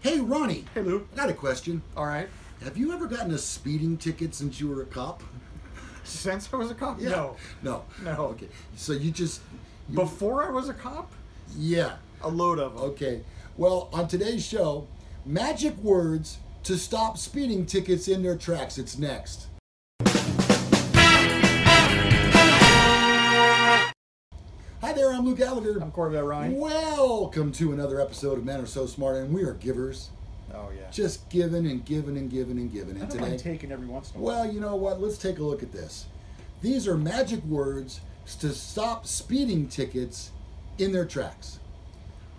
Hey, Ronnie. Hey, Lou. I got a question. All right. Have you ever gotten a speeding ticket since you were a cop? Since I was a cop? No. No. No. Okay. So you just. You, Before I was a cop? yeah. A load of them. Okay. Well, on today's show, magic words to stop speeding tickets in their tracks. It's next. Hi there, I'm Lou Gallagher. I'm Corvette Ronnie. Welcome to another episode of Men Are So Smart, and we are givers. Oh, yeah. Just giving and giving and giving and giving. I And mind today, taking every once in a while. well, you know what? Let's take a look at this. These are magic words to stop speeding tickets in their tracks.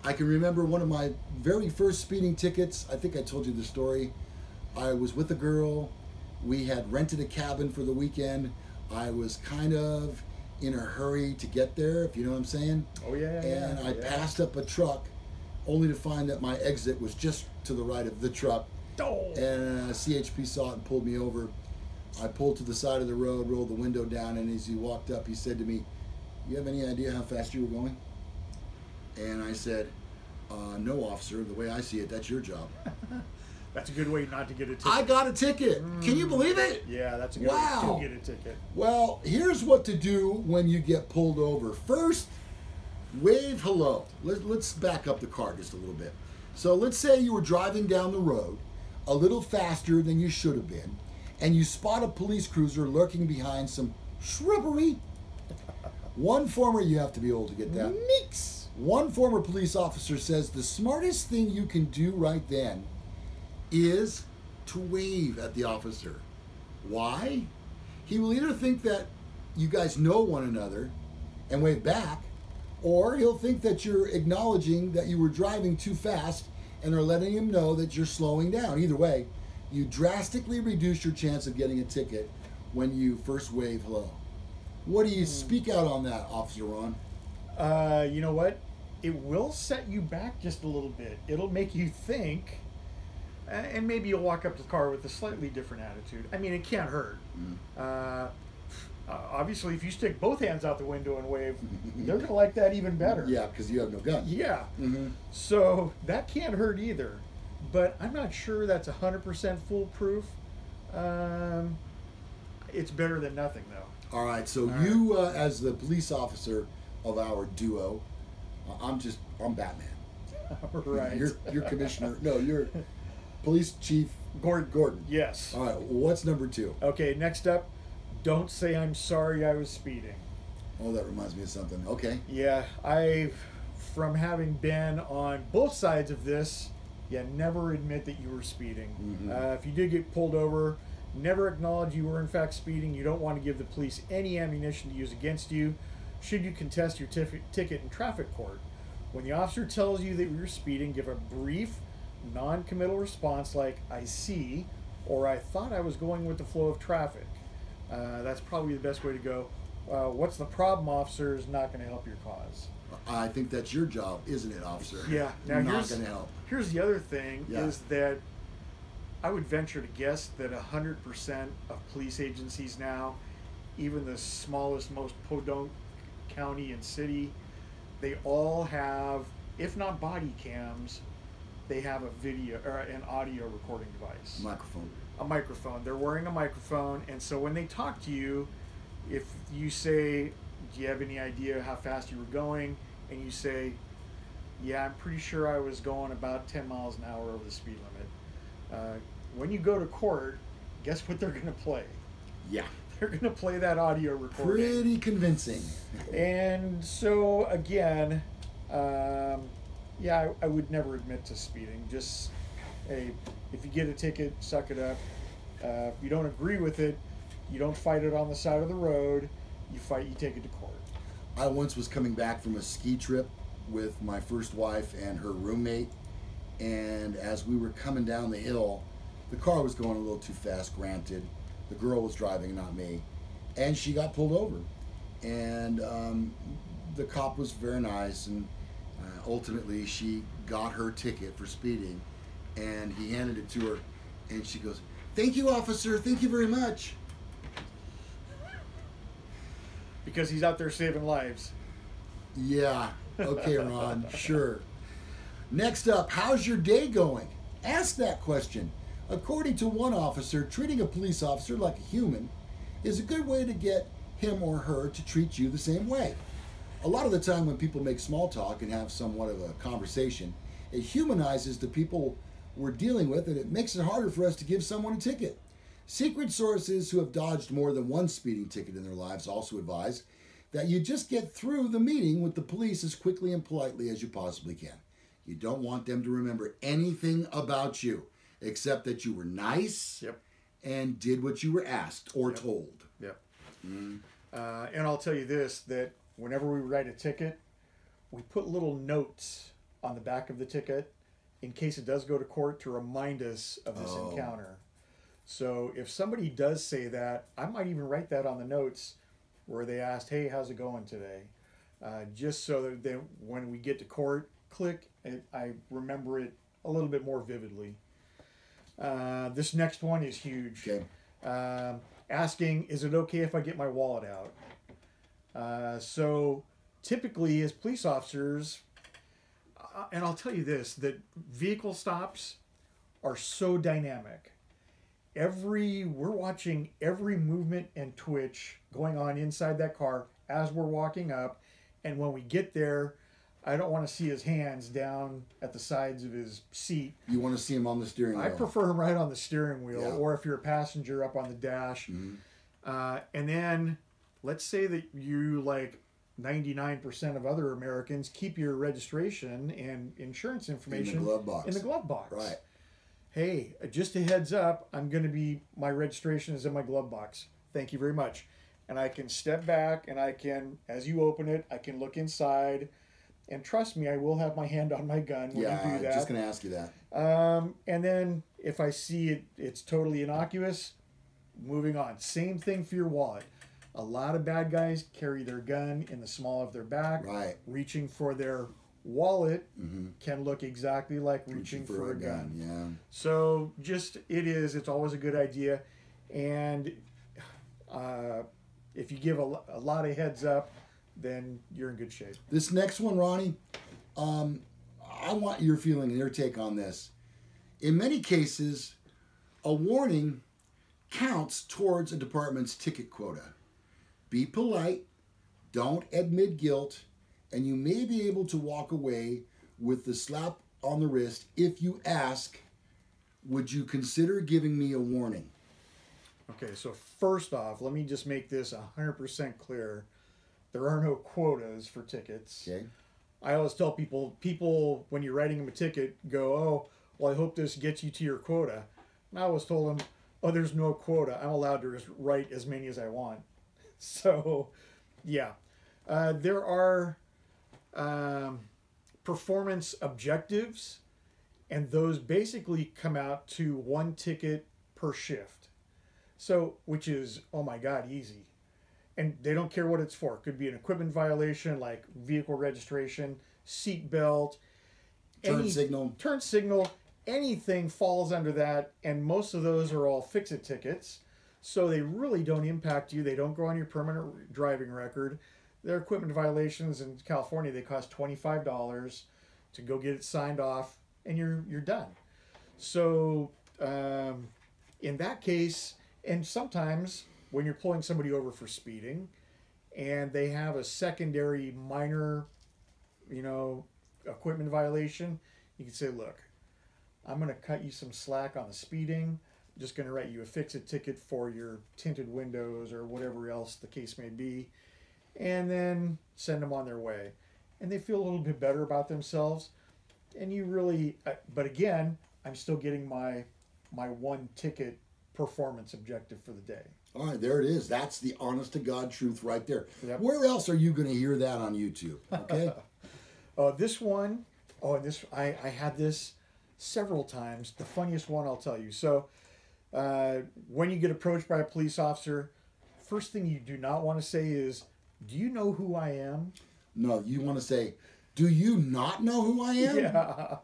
I can remember one of my very first speeding tickets. I think I told you the story. I was with a girl. We had rented a cabin for the weekend. I was kind of in a hurry to get there, if you know what I'm saying. Oh, yeah, And yeah, I yeah. passed up a truck only to find that my exit was just to the right of the truck Oh. and uh, CHP saw it and pulled me over. I pulled to the side of the road, rolled the window down, and as he walked up, he said to me, "You have any idea how fast you were going?" And I said, uh, "No, officer. The way I see it, that's your job." That's a good way not to get a ticket. I got a ticket. Can you mm. believe it? yeah, that's a good Wow. way to get a ticket. Well, here's what to do when you get pulled over. First, wave hello. Let, let's back up the car just a little bit. So let's say you were driving down the road a little faster than you should have been, and you spot a police cruiser lurking behind some shrubbery. One former, you have to be old to get that. Meeks. One former police officer says the smartest thing you can do right then is to wave at the officer. Why? He will either think that you guys know one another and wave back, or he'll think that you're acknowledging that you were driving too fast and are letting him know that you're slowing down. Either way, you drastically reduce your chance of getting a ticket when you first wave hello. What do you speak out on that, Officer Ron? Uh, you know what? It will set you back just a little bit. It'll make you think, and maybe you'll walk up to the car with a slightly different attitude. I mean, it can't hurt. Uh, uh, obviously, if you stick both hands out the window and wave, they're gonna like that even better. Yeah, because you have no gun. Yeah. hmm So that can't hurt either. But I'm not sure that's 100% foolproof. Um, it's better than nothing, though. All right, so All you, uh, as the police officer of our duo, uh, I'm just, I'm Batman. right. You're, you're commissioner. No, you're police chief Gordon. Gordon. Yes. All right, what's number two? Okay, next up, don't say I'm sorry I was speeding. Oh, that reminds me of something. Okay. Yeah, I, from having been on both sides of this, yeah, never admit that you were speeding. Mhm. Uh, if you did get pulled over, never acknowledge you were in fact speeding. You don't want to give the police any ammunition to use against you should you contest your ticket in traffic court. When the officer tells you that you're speeding, give a brief, non committal response like, I see, or I thought I was going with the flow of traffic. Uh, that's probably the best way to go. Uh, what's the problem, officer, is not going to help your cause. I think that's your job, isn't it, officer? Yeah, now not here's- going to help. Here's the other thing Yeah. is that I would venture to guess that 100% of police agencies now, even the smallest, most podunk county and city, they all have, if not body cams, they have a video or an audio recording device Microphone. a microphone. They're wearing a microphone, and so when they talk to you, if you say, "Do you have any idea how fast you were going?" and you say, "Yeah, I'm pretty sure I was going about 10 miles an hour over the speed limit," uh, when you go to court, guess what they're going to play? Yeah. They're going to play that audio recording. Pretty convincing. And so again, um, yeah, I, I would never admit to speeding. Just, hey, if you get a ticket, suck it up. Uh, if you don't agree with it, you don't fight it on the side of the road. You fight. You take it to court. I once was coming back from a ski trip with my first wife and her roommate, and as we were coming down the hill, the car was going a little too fast. Granted, the girl was driving, not me, and she got pulled over, and um, the cop was very nice, and uh, ultimately she got her ticket for speeding, and he handed it to her, and she goes, "Thank you, officer. Thank you very much." Because he's out there saving lives. Yeah. Okay, Ron. sure. Next up, how's your day going? Ask that question. According to one officer, treating a police officer like a human is a good way to get him or her to treat you the same way. A lot of the time, when people make small talk and have somewhat of a conversation, it humanizes the people we're dealing with and it makes it harder for us to give someone a ticket. Secret sources who have dodged more than one speeding ticket in their lives also advise that you just get through the meeting with the police as quickly and politely as you possibly can. You don't want them to remember anything about you except that you were nice Yep. and did what you were asked or told. Yep. Uh, and I'll tell you this: that whenever we write a ticket, we put little notes on the back of the ticket in case it does go to court to remind us of this Oh. encounter. So if somebody does say that, I might even write that on the notes where they asked, "Hey, how's it going today?" Uh, just so that then when we get to court, click, and I remember it a little bit more vividly. Uh, this next one is huge Okay. um, asking, "Is it okay if I get my wallet out?" Uh, so, typically, as police officers, uh, and I'll tell you this: that vehicle stops are so dynamic. Every we're watching every movement and twitch going on inside that car as we're walking up, and when we get there, I don't want to see his hands down at the sides of his seat You want to see him on the steering wheel. I prefer him right on the steering wheel, Yeah. Or if you're a passenger, up on the dash. Uh, and then let's say that you, like 99% of other Americans, keep your registration and insurance information in the glove box. in the glove box. Right. Hey, just a heads up, I'm going to be, my registration is in my glove box. Thank you very much. And I can step back and I can, as you open it, I can look inside. And trust me, I will have my hand on my gun when Yeah, you do I'm just going to ask you that. Um, and then if I see it, it's totally innocuous, moving on. Same thing for your wallet. A lot of bad guys carry their gun in the small of their back. Right. Reaching for their wallet can look exactly like reaching, Mm-hmm. for, a gun. Yeah. So just it is. It's always a good idea, and uh, if you give a, a lot of heads up, then you're in good shape. This next one, Ronnie, um, I want your feeling and your take on this. In many cases, a warning counts towards a department's ticket quota. Be polite, don't admit guilt, and you may be able to walk away with the slap on the wrist if you ask, Would you consider giving me a warning? Okay, so first off, let me just make this 100% clear. There are no quotas for tickets. Okay? I always tell people, people, when you're writing them a ticket, go, oh, well, I hope this gets you to your quota. And I always told them, oh, there's no quota. I'm allowed to write as many as I want. So, yeah. Uh, there are um, performance objectives, and those basically come out to one ticket per shift. So, which is, oh my God, easy. And they don't care what it's for. It could be an equipment violation like vehicle registration, seat belt, Turn signal. turn signal, anything falls under that. And most of those are all fix it tickets. So they really don't impact you. They don't go on your permanent driving record. They're equipment violations in California. They cost $25 to go get it signed off, and you're, you're done. So um, in that case, and sometimes when you're pulling somebody over for speeding, and they have a secondary minor, you know, equipment violation, you can say, "Look, I'm going to cut you some slack on the speeding. Just going to write you a fix-it ticket for your tinted windows or whatever else the case may be, and then send them on their way." And they feel a little bit better about themselves. And you really, uh, but again, I'm still getting my my one ticket performance objective for the day. All right, there it is. That's the honest to God truth right there. Yep. Where else are you going to hear that on YouTube? Okay. Uh, this one, oh, and this I, I had this several times. The funniest one I'll tell you. So, uh, when you get approached by a police officer, first thing you do not want to say is, "Do you know who I am?" no, you want to say, do you not know who I am? Yeah.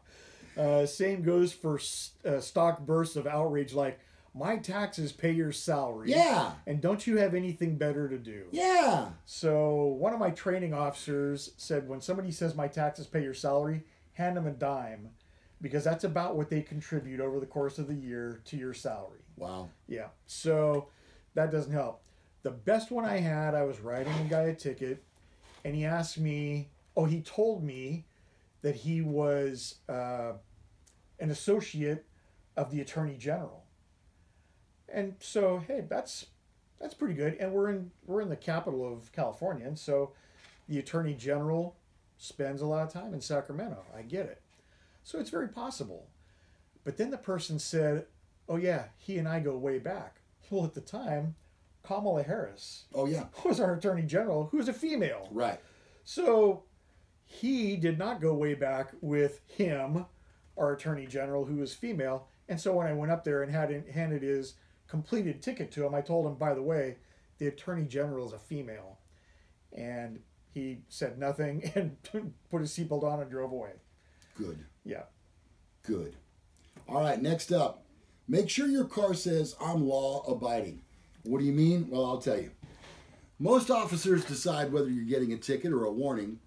Uh, same goes for s- uh, stock bursts of outrage like, "My taxes pay your salary." Yeah. And don't you have anything better to do? Yeah. So one of my training officers said, when somebody says my taxes pay your salary, hand them a dime, because that's about what they contribute over the course of the year to your salary. Wow. Yeah. So that doesn't help. The best one I had, I was writing a guy a ticket, and he asked me, oh, he told me that he was uh, an associate of the attorney general. And so, hey, that's that's pretty good. And we're in we're in the capital of California, and so the attorney general spends a lot of time in Sacramento. I get it. So it's very possible. But then the person said, "Oh yeah, he and I go way back." Well, at the time, Kamala Harris Oh yeah. was our attorney general, who's a female. Right. So he did not go way back with him, our attorney general, who was female. And so when I went up there and had handed his completed ticket to him, I told him, by the way, the attorney general is a female. And he said nothing and put his seatbelt on and drove away. Good. Yeah. Good. All right, next up. Make sure your car says I'm law abiding. What do you mean? Well, I'll tell you. Most officers decide whether you're getting a ticket or a warning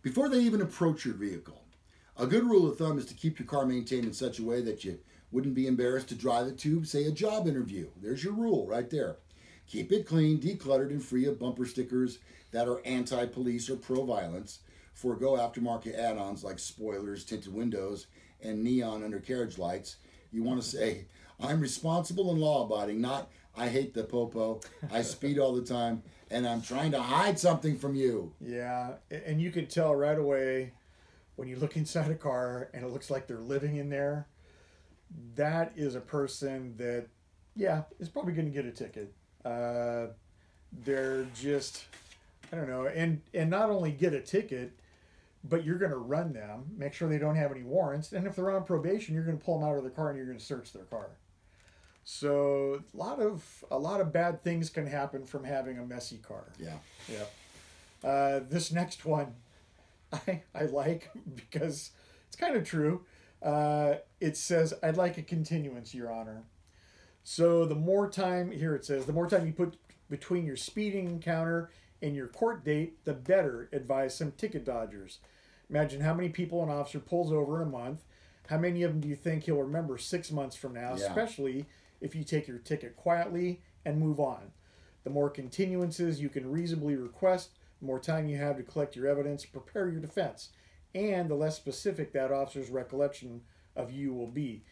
before they even approach your vehicle. A good rule of thumb is to keep your car maintained in such a way that you wouldn't be embarrassed to drive it to, say, a job interview. There's your rule right there. Keep it clean, decluttered, and free of bumper stickers that are anti police or pro violence. Forego aftermarket add ons like spoilers, tinted windows, and neon undercarriage lights. You want to say, I'm responsible and law abiding, not I hate the popo, I speed all the time, and I'm trying to hide something from you. Yeah. And you can tell right away when you look inside a car and it looks like they're living in there. That is a person that, yeah, is probably going to get a ticket. Uh, they're just, I don't know, and and not only get a ticket, but you're going to run them, make sure they don't have any warrants, and if they're on probation, you're going to pull them out of the car and you're going to search their car. So a lot of a lot of bad things can happen from having a messy car. Yeah. Yeah. Uh, this next one, I I like because it's kind of true. Uh, it says I'd like a continuance, Your Honor. So the more time here it says the more time you put between your speeding encounter and your court date, the better. Advise some ticket dodgers. Imagine how many people an officer pulls over in a month. How many of them do you think he'll remember six months from now? Yeah. Especially if you take your ticket quietly and move on. The more continuances you can reasonably request, the more time you have to collect your evidence, prepare your defense, and the less specific that officer's recollection of you will be.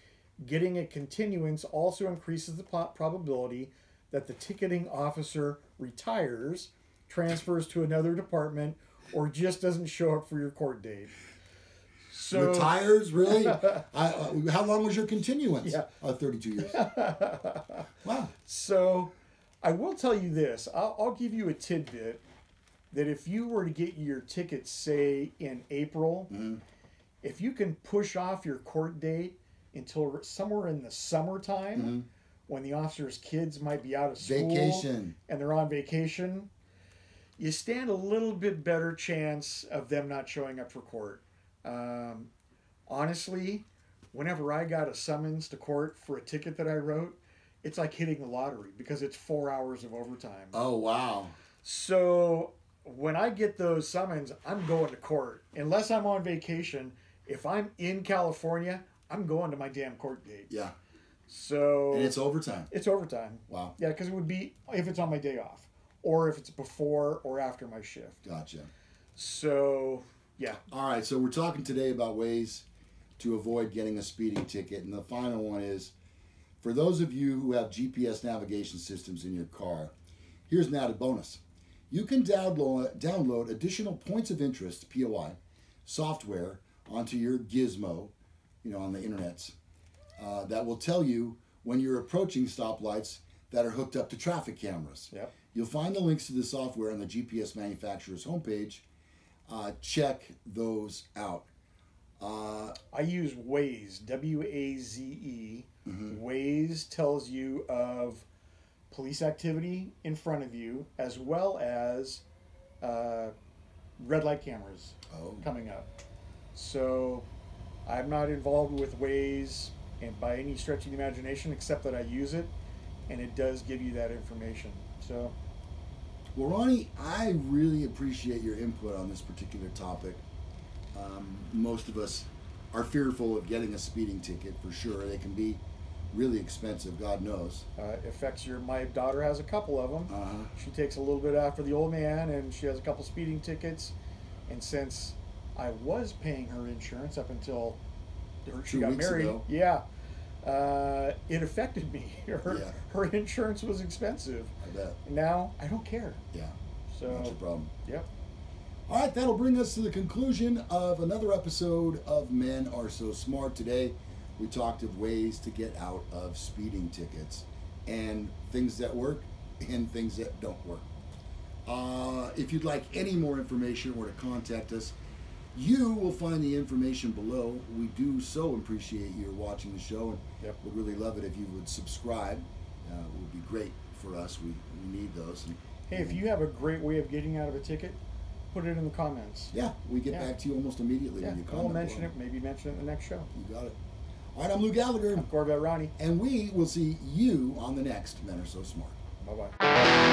Getting a continuance also increases the probability that the ticketing officer retires, transfers to another department, or just doesn't show up for your court date. So, Retires, really? I, uh, how long was your continuance? Yeah. Uh, 32 years. wow. So, I will tell you this. I'll, I'll give you a tidbit that if you were to get your ticket, say in April, Mm-hmm. if you can push off your court date until somewhere in the summertime, when the officer's kids might be out of school Mm-hmm. Vacation. and they're on vacation, you stand a little bit better chance of them not showing up for court. Um, honestly, whenever I got a summons to court for a ticket that I wrote, it's like hitting the lottery because it's four hours of overtime. Oh, wow. So when I get those summons, I'm going to court. Unless I'm on vacation, if I'm in California, I'm going to my damn court date. Yeah. So And it's overtime. it's overtime. Wow. Yeah, because it would be if it's on my day off, or if it's before or after my shift. Gotcha. So yeah, All right, so we're talking today about ways to avoid getting a speeding ticket. And the final one is for those of you who have GPS navigation systems in your car, here's an added bonus. You can download, download additional points of interest, POI, software onto your gizmo, you know, on the internets, uh, that will tell you when you're approaching stoplights that are hooked up to traffic cameras. Yep. You'll find the links to the software on the GPS manufacturer's homepage. Uh, check those out. Uh, I use Waze, W A Z E. Waze tells you of police activity in front of you, as well as uh, red light cameras oh, coming up. So I'm not involved with Waze and by any stretch of the imagination, except that I use it, and it does give you that information. So well, Ronnie, I really appreciate your input on this particular topic. Um, most of us are fearful of getting a speeding ticket for sure. They can be really expensive, God knows. Uh, affects your. My daughter has a couple of them. Uh-huh. She takes a little bit after the old man, and she has a couple speeding tickets. And since I was paying her insurance up until she Two got married, ago. yeah, uh, it affected me. Her Yeah. her insurance was expensive. I bet. Now I don't care. Yeah. So Not your problem. yep. All right, that'll bring us to the conclusion of another episode of Men Are So Smart. Today, we talked of ways to get out of speeding tickets and things that work and things that don't work. Uh, if you'd like any more information or to contact us, you will find the information below. We do so appreciate you watching the show and Yep. would really love it if you would subscribe. Uh, it would be great for us. We, we need those. And, Hey, if you have a great way of getting out of a ticket, put it in the comments. Yeah, we get Yeah. back to you almost immediately yeah. when you comment. We'll mention below. it. Maybe mention it in the next show. You got it. All right, I'm Lou Gallagher, I'm Corvette Ronnie. and we will see you on the next Men Are So Smart. Bye bye.